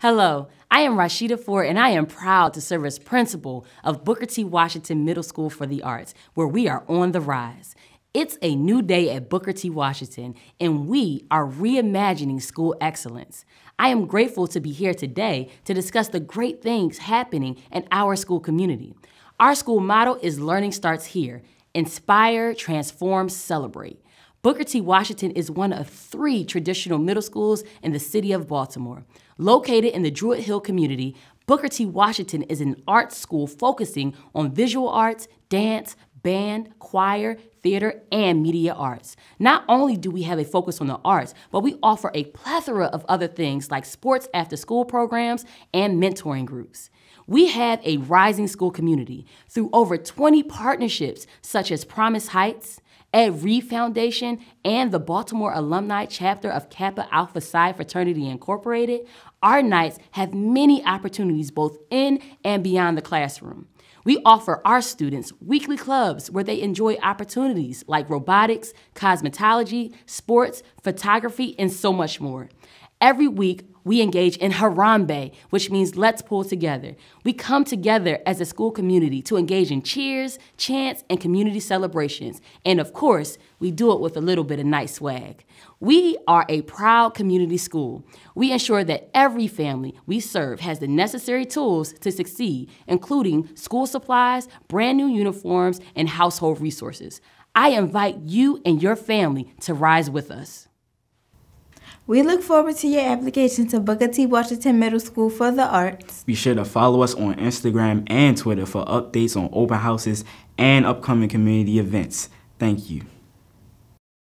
Hello, I am Rashida Ford, and I am proud to serve as principal of Booker T. Washington Middle School for the Arts, where we are on the rise. It's a new day at Booker T. Washington, and we are reimagining school excellence. I am grateful to be here today to discuss the great things happening in our school community. Our school motto is Learning Starts Here Inspire, Transform, Celebrate. Booker T. Washington is one of three traditional middle schools in the city of Baltimore. Located in the Druid Hill community, Booker T. Washington is an art school focusing on visual arts, dance, band, choir, theater, and media arts. Not only do we have a focus on the arts, but we offer a plethora of other things like sports after school programs and mentoring groups. We have a rising school community through over 20 partnerships such as Promise Heights, Ed Reed Foundation, and the Baltimore Alumni Chapter of Kappa Alpha Psi Fraternity Incorporated, our Knights have many opportunities both in and beyond the classroom. We offer our students weekly clubs where they enjoy opportunities like robotics, cosmetology, sports, photography, and so much more. Every week, we engage in Harambee, which means let's pull together. We come together as a school community to engage in cheers, chants, and community celebrations. And of course, we do it with a little bit of nice swag. We are a proud community school. We ensure that every family we serve has the necessary tools to succeed, including school supplies, brand new uniforms, and household resources. I invite you and your family to rise with us. We look forward to your application to Booker T. Washington Middle School for the Arts. Be sure to follow us on Instagram and Twitter for updates on open houses and upcoming community events. Thank you.